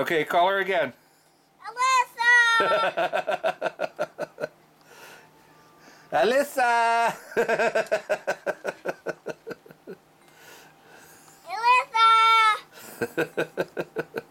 Okay, call her again. Alyssa! Alyssa! Alyssa!